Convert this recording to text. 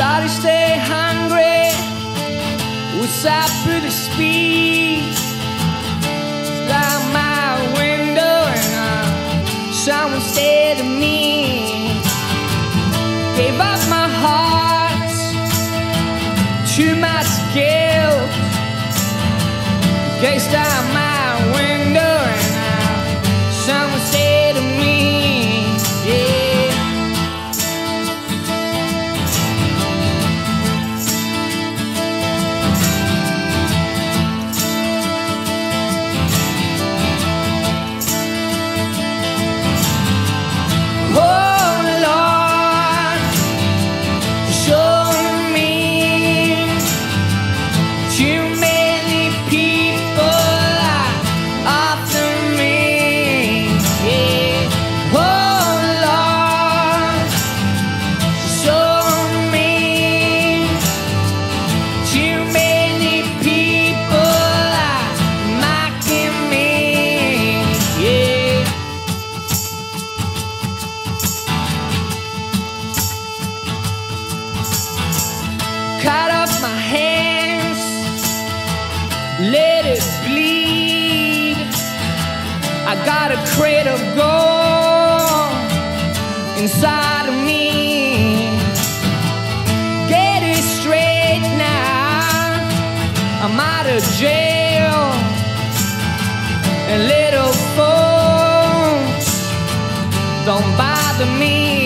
Sorry, stay hungry. What's up with the speed? Out my window and uh, someone said to me. Gave up my heart. to my skill." Gazed out my bleed. I got a crate of gold inside of me. Get it straight now, I'm out of jail. And little folks don't bother me.